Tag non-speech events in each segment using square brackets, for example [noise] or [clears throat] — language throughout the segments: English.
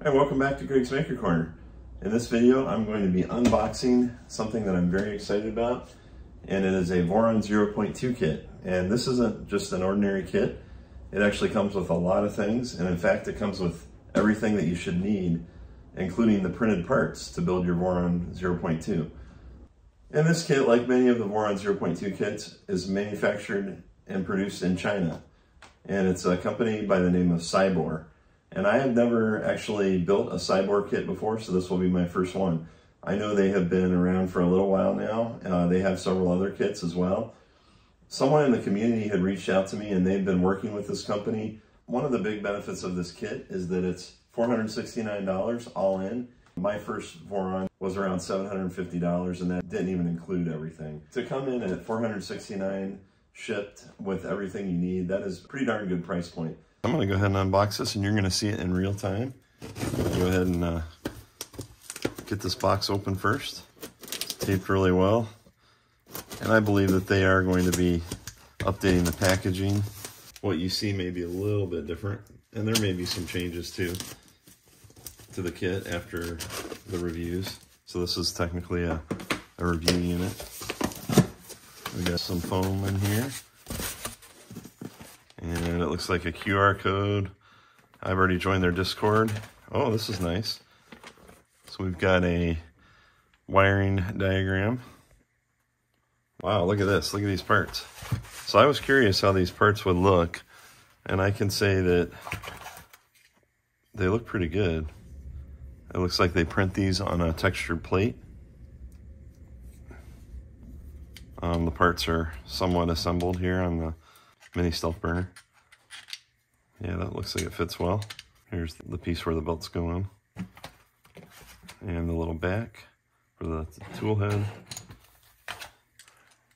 Hi, welcome back to Greg's Maker Corner. In this video, I'm going to be unboxing something that I'm very excited about, and it is a Voron 0.2 kit. And this isn't just an ordinary kit. It actually comes with a lot of things, and in fact, it comes with everything that you should need, including the printed parts to build your Voron 0.2. And this kit, like many of the Voron 0.2 kits, is manufactured and produced in China. And it's a company by the name of Siboor. And I have never actually built a Siboor kit before, so this will be my first one. I know they have been around for a little while now. Uh, they have several other kits as well. Someone in the community had reached out to me and they've been working with this company. One of the big benefits of this kit is that it's $469 all in. My first Voron was around $750 and that didn't even include everything. To come in at 469 shipped with everything you need, that is pretty darn good price point. I'm gonna go ahead and unbox this and you're gonna see it in real time. Go ahead and uh, get this box open first. It's taped really well. And I believe that they are going to be updating the packaging. What you see may be a little bit different. And there may be some changes too to the kit after the reviews. So this is technically a, a review unit. We got some foam in here. And it looks like a QR code. I've already joined their Discord. Oh, this is nice. So we've got a wiring diagram. Wow, look at this. Look at these parts. So I was curious how these parts would look. And I can say that they look pretty good. It looks like they print these on a textured plate. Um, the parts are somewhat assembled here on the mini stealth burner. Yeah, that looks like it fits well. Here's the piece where the belt's going. And the little back for the tool head.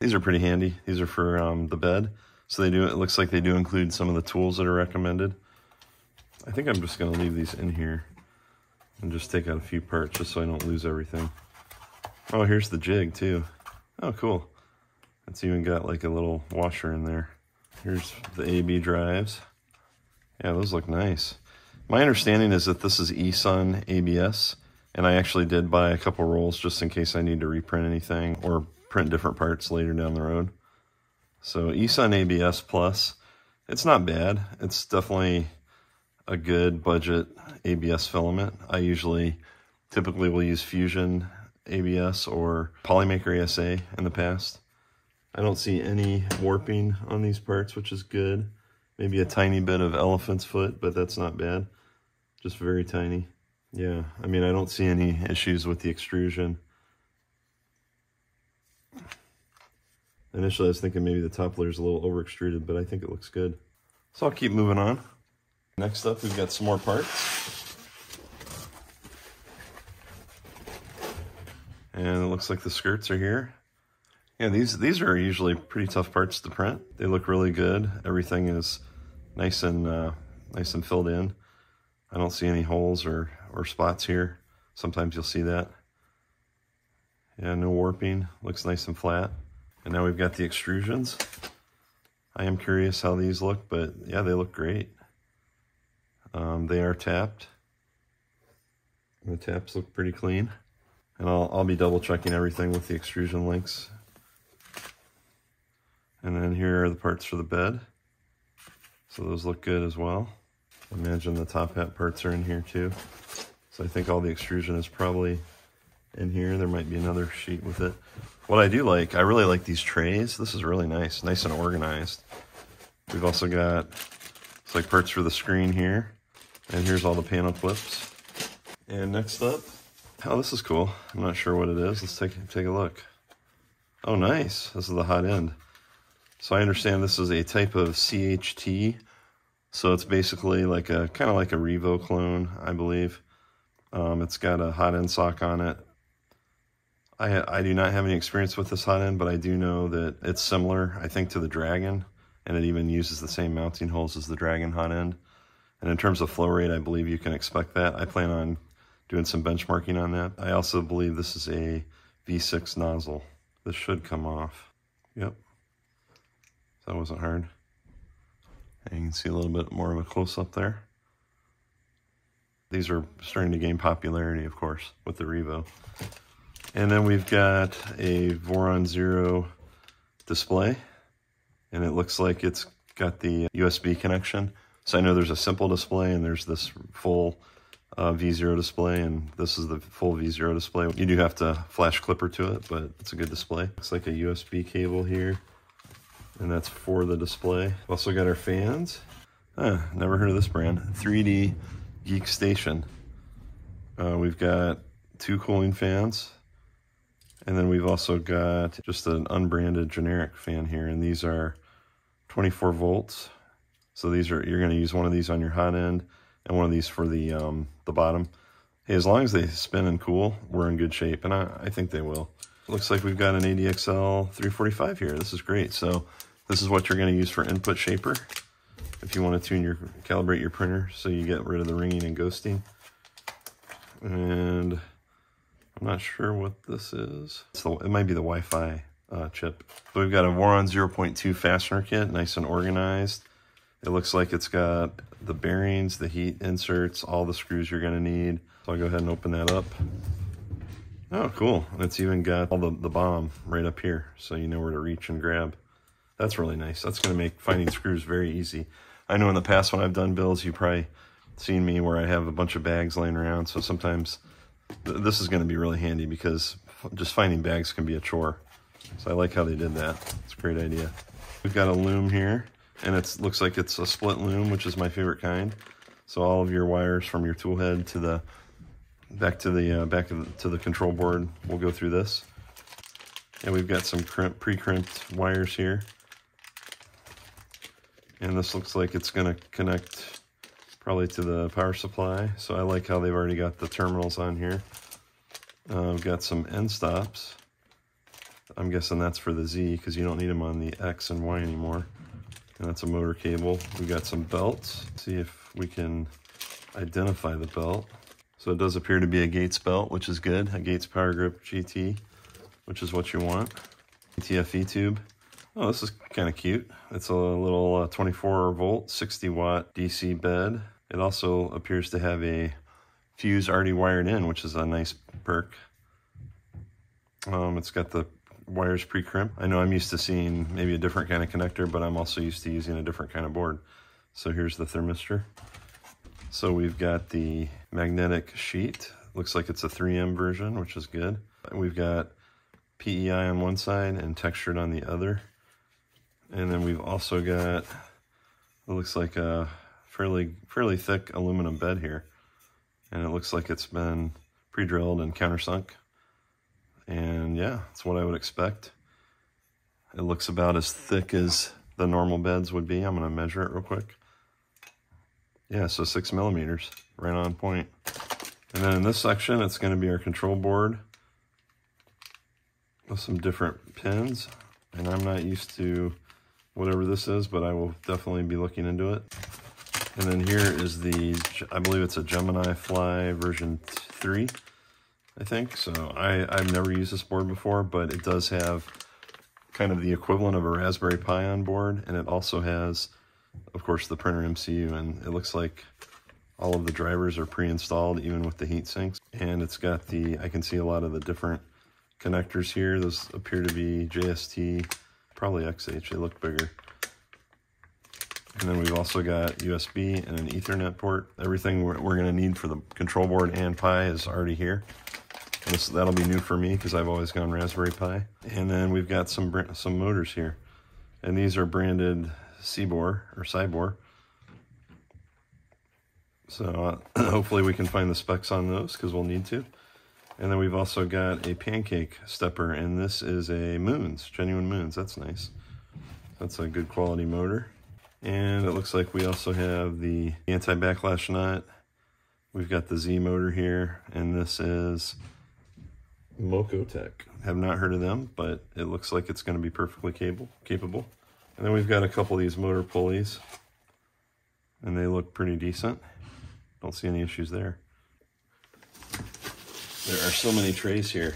These are pretty handy. These are for um, the bed. So they do. it looks like they do include some of the tools that are recommended. I think I'm just gonna leave these in here and just take out a few parts just so I don't lose everything. Oh, here's the jig too. Oh, cool. It's even got like a little washer in there. Here's the AB drives. Yeah, those look nice. My understanding is that this is eSun ABS, and I actually did buy a couple rolls just in case I need to reprint anything or print different parts later down the road. So eSun ABS Plus, it's not bad. It's definitely a good budget ABS filament. I usually typically will use Fusion ABS or Polymaker ASA in the past. I don't see any warping on these parts, which is good. Maybe a tiny bit of elephant's foot, but that's not bad. Just very tiny. Yeah, I mean, I don't see any issues with the extrusion. Initially, I was thinking maybe the top layer is a little over extruded, but I think it looks good. So I'll keep moving on. Next up, we've got some more parts. And it looks like the skirts are here. Yeah, these these are usually pretty tough parts to print. They look really good. Everything is nice and uh, nice and filled in. I don't see any holes or, or spots here. Sometimes you'll see that. Yeah, no warping. Looks nice and flat. And now we've got the extrusions. I am curious how these look, but yeah, they look great. Um, they are tapped. The taps look pretty clean. And I'll, I'll be double checking everything with the extrusion links and then here are the parts for the bed. So those look good as well. Imagine the top hat parts are in here too. So I think all the extrusion is probably in here. There might be another sheet with it. What I do like, I really like these trays. This is really nice, nice and organized. We've also got, it's like parts for the screen here. And here's all the panel clips. And next up, oh, this is cool. I'm not sure what it is. Let's take, take a look. Oh, nice. This is the hot end. So I understand this is a type of CHT. So it's basically like a kind of like a Revo clone, I believe. Um, it's got a hot end sock on it. I, I do not have any experience with this hot end, but I do know that it's similar, I think, to the Dragon. And it even uses the same mounting holes as the Dragon hot end. And in terms of flow rate, I believe you can expect that. I plan on doing some benchmarking on that. I also believe this is a V6 nozzle. This should come off. Yep. That wasn't hard. And you can see a little bit more of a close-up there. These are starting to gain popularity, of course, with the Revo. And then we've got a Voron Zero display, and it looks like it's got the USB connection. So I know there's a simple display and there's this full uh, V0 display, and this is the full V0 display. You do have to flash Klipper to it, but it's a good display. Looks like a USB cable here, and that's for the display. Also got our fans. Huh, never heard of this brand. 3D Geek Station. Uh, we've got two cooling fans, and then we've also got just an unbranded generic fan here, and these are 24 volts. So these are you're going to use one of these on your hot end and one of these for the um, the bottom. Hey, as long as they spin and cool, we're in good shape, and I, I think they will. Looks like we've got an ADXL 345 here. This is great. So this is what you're going to use for input shaper if you want to tune your, calibrate your printer so you get rid of the ringing and ghosting. And I'm not sure what this is. So it might be the Wi-Fi uh, chip. So we've got a Voron 0.2 fastener kit, nice and organized. It looks like it's got the bearings, the heat inserts, all the screws you're gonna need. So I'll go ahead and open that up. Oh, cool. It's even got all the, the BOM right up here, so you know where to reach and grab. That's really nice. That's gonna make finding screws very easy. I know in the past when I've done builds, you've probably seen me where I have a bunch of bags laying around, so sometimes th this is gonna be really handy because just finding bags can be a chore. So I like how they did that. It's a great idea. We've got a loom here and it looks like it's a split loom, which is my favorite kind. So all of your wires from your tool head to the back to the uh, back the, to the control board We'll go through this. And we've got some pre-crimped wires here. And this looks like it's going to connect probably to the power supply. So I like how they've already got the terminals on here. Uh, we've got some end stops. I'm guessing that's for the Z because you don't need them on the X and Y anymore. And that's a motor cable. We got some belts. See if we can identify the belt. So it does appear to be a Gates belt, which is good. A Gates Power Grip GT, which is what you want. TFE tube. Oh, this is kind of cute. It's a little uh, 24 volt, 60 watt DC bed. It also appears to have a fuse already wired in, which is a nice perk. Um, it's got the wires pre-crimp. I know I'm used to seeing maybe a different kind of connector, but I'm also used to using a different kind of board. So here's the thermistor. So we've got the magnetic sheet. Looks like it's a 3M version, which is good. We've got PEI on one side and textured on the other. And then we've also got, it looks like a fairly, fairly thick aluminum bed here. And it looks like it's been pre-drilled and countersunk. And yeah, that's what I would expect. It looks about as thick as the normal beds would be. I'm going to measure it real quick. Yeah, so six millimeters, right on point. And then in this section, it's going to be our control board with some different pins. And I'm not used to whatever this is, but I will definitely be looking into it. And then here is the, I believe it's a Gemini Fly version 3. I think. So I, I've never used this board before, but it does have kind of the equivalent of a Raspberry Pi on board, and it also has, of course, the printer MCU, and it looks like all of the drivers are pre-installed, even with the heat sinks. And it's got the, I can see a lot of the different connectors here. Those appear to be JST, probably XH, they look bigger. And then we've also got USB and an Ethernet port. Everything we're, we're gonna need for the control board and Pi is already here. This, that'll be new for me because I've always gone Raspberry Pi. And then we've got some some motors here. And these are branded Cibor or Cybor. So uh, [clears throat] hopefully we can find the specs on those because we'll need to. And then we've also got a pancake stepper and this is a Moons, genuine Moons. That's nice. That's a good quality motor. And it looks like we also have the anti-backlash nut. We've got the Z motor here, and this is Mokotech. Have not heard of them, but it looks like it's going to be perfectly cable, capable. And then we've got a couple of these motor pulleys, and they look pretty decent. Don't see any issues there. There are so many trays here.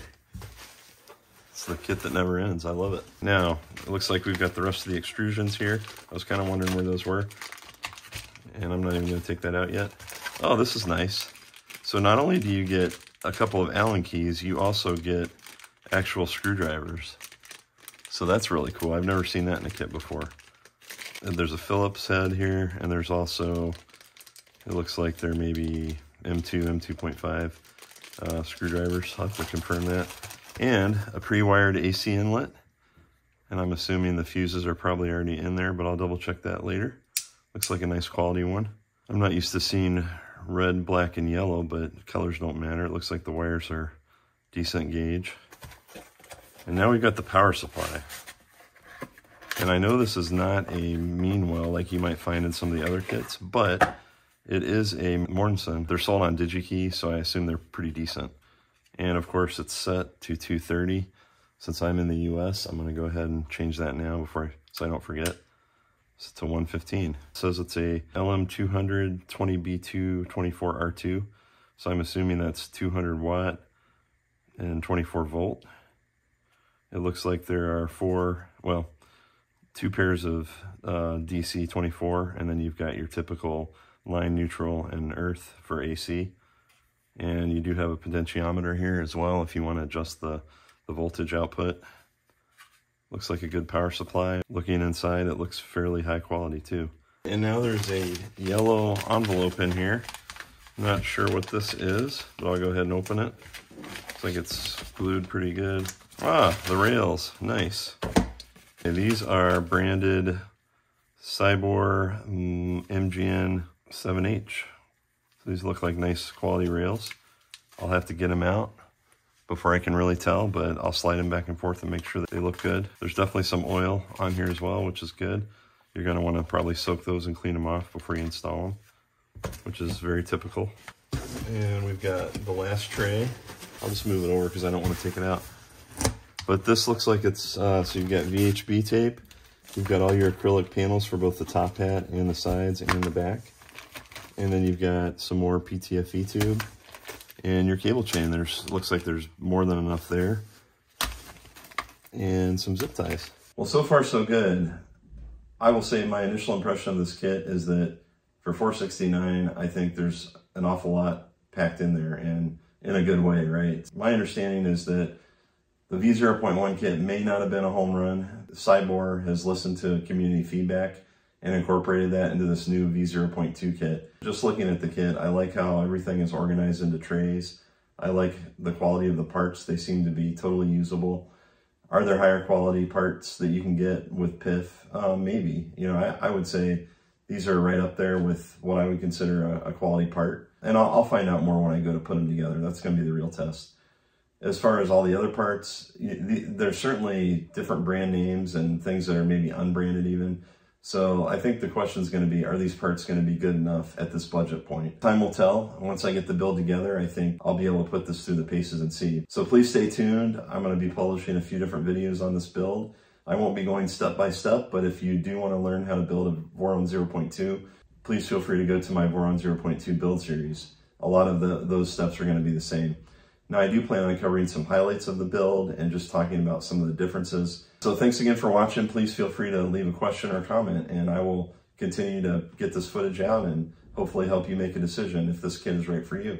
It's the kit that never ends. I love it. Now, it looks like we've got the rest of the extrusions here. I was kind of wondering where those were. And I'm not even going to take that out yet. Oh, this is nice. So not only do you get a couple of Allen keys, you also get actual screwdrivers. So that's really cool. I've never seen that in a kit before. And there's a Phillips head here, and there's also, it looks like there may be M2, M2.5 uh, screwdrivers. I'll have to confirm that. And a pre-wired AC inlet. And I'm assuming the fuses are probably already in there, but I'll double check that later. Looks like a nice quality one. I'm not used to seeing red, black, and yellow, but colors don't matter. It looks like the wires are decent gauge. And now we've got the power supply. And I know this is not a Meanwell like you might find in some of the other kits, but it is a Mornsun. They're sold on DigiKey, so I assume they're pretty decent. And of course, it's set to 230. Since I'm in the US, I'm going to go ahead and change that now before I, so I don't forget. It's to 115. It says it's a LM200 20B2 24R2. So I'm assuming that's 200 watt and 24 volt. It looks like there are four, well, two pairs of uh, DC 24, and then you've got your typical line neutral and earth for AC. And you do have a potentiometer here as well if you want to adjust the, the voltage output. Looks like a good power supply. Looking inside, it looks fairly high quality too. And now there's a yellow envelope in here. Not sure what this is, but I'll go ahead and open it. Looks like it's glued pretty good. Ah, the rails, nice. Okay, these are branded Siboor MGN 7H. So these look like nice quality rails. I'll have to get them out before I can really tell, but I'll slide them back and forth and make sure that they look good. There's definitely some oil on here as well, which is good. You're gonna wanna probably soak those and clean them off before you install them, which is very typical. And we've got the last tray. I'll just move it over because I don't want to take it out. But this looks like it's, uh, so you've got VHB tape. You've got all your acrylic panels for both the top hat and the sides and the back. And then you've got some more PTFE tube and your cable chain. There's looks like there's more than enough there. And some zip ties. Well, so far so good. I will say my initial impression of this kit is that for 469, I think there's an awful lot packed in there and in a good way, right? My understanding is that the V0.1 kit may not have been a home run. Siboor has listened to community feedback and incorporated that into this new V0.2 kit. Just looking at the kit, I like how everything is organized into trays. I like the quality of the parts. They seem to be totally usable. Are there higher quality parts that you can get with PIF? Uh, maybe. You know, I, I, would say these are right up there with what I would consider a, a quality part. And I'll, I'll find out more when I go to put them together. That's going to be the real test. As far as all the other parts, there's certainly different brand names and things that are maybe unbranded even. So I think the question is going to be, are these parts going to be good enough at this budget point? Time will tell. Once I get the build together, I think I'll be able to put this through the paces and see. So please stay tuned. I'm going to be publishing a few different videos on this build. I won't be going step by step, but if you do want to learn how to build a Voron 0.2, please feel free to go to my Voron 0.2 build series. A lot of the, those steps are going to be the same. Now I do plan on covering some highlights of the build and just talking about some of the differences. So thanks again for watching. Please feel free to leave a question or comment and I will continue to get this footage out and hopefully help you make a decision if this kit is right for you.